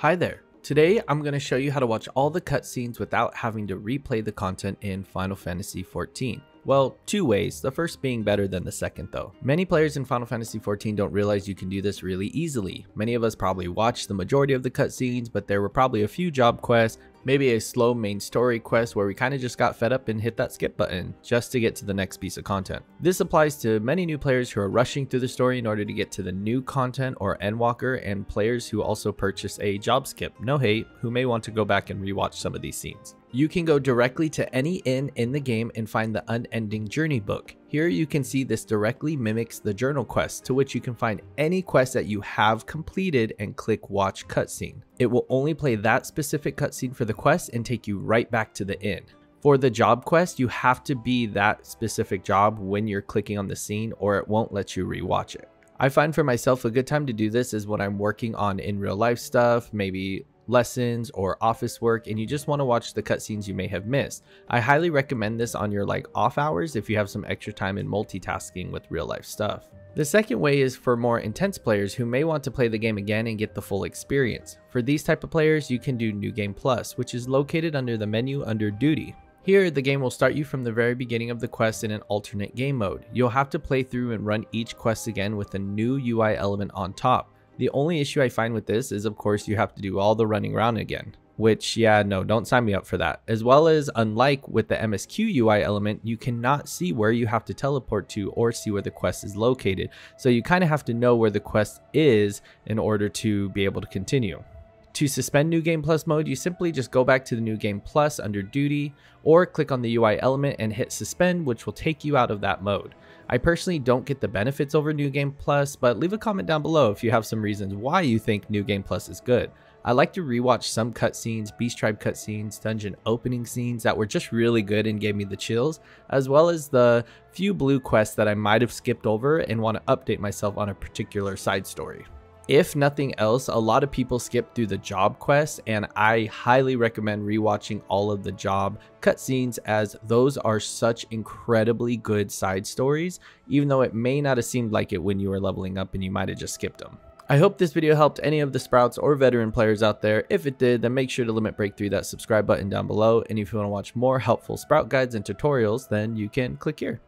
Hi there. Today I'm going to show you how to watch all the cutscenes without having to replay the content in Final Fantasy XIV. Well, two ways, the first being better than the second though. Many players in Final Fantasy XIV don't realize you can do this really easily. Many of us probably watched the majority of the cutscenes, but there were probably a few job quests, maybe a slow main story quest where we kind of just got fed up and hit that skip button just to get to the next piece of content. This applies to many new players who are rushing through the story in order to get to the new content or Endwalker and players who also purchase a job skip, no hate, who may want to go back and rewatch some of these scenes. You can go directly to any inn in the game and find the Unending Journey book. Here you can see this directly mimics the journal quest to which you can find any quest that you have completed and click watch cutscene. It will only play that specific cutscene for the quest and take you right back to the inn. For the job quest, you have to be that specific job when you're clicking on the scene or it won't let you rewatch it. I find for myself a good time to do this is when I'm working on in real life stuff, maybe lessons or office work and you just want to watch the cutscenes you may have missed. I highly recommend this on your like off hours if you have some extra time in multitasking with real life stuff. The second way is for more intense players who may want to play the game again and get the full experience. For these type of players, you can do New Game Plus, which is located under the menu under Duty. Here, the game will start you from the very beginning of the quest in an alternate game mode. You'll have to play through and run each quest again with a new UI element on top. The only issue I find with this is, of course, you have to do all the running around again. Which, yeah, no, don't sign me up for that. As well as, unlike with the MSQ UI element, you cannot see where you have to teleport to or see where the quest is located. So you kind of have to know where the quest is in order to be able to continue. To suspend New Game Plus mode, you simply just go back to the New Game Plus under Duty, or click on the UI element and hit Suspend, which will take you out of that mode. I personally don't get the benefits over New Game Plus, but leave a comment down below if you have some reasons why you think New Game Plus is good. I like to rewatch some cutscenes, Beast Tribe cutscenes, dungeon opening scenes that were just really good and gave me the chills, as well as the few blue quests that I might have skipped over and want to update myself on a particular side story. If nothing else, a lot of people skip through the job quest, and I highly recommend rewatching all of the job cutscenes as those are such incredibly good side stories, even though it may not have seemed like it when you were leveling up and you might have just skipped them. I hope this video helped any of the Sprouts or veteran players out there. If it did, then make sure to limit breakthrough that subscribe button down below. And if you want to watch more helpful Sprout guides and tutorials, then you can click here.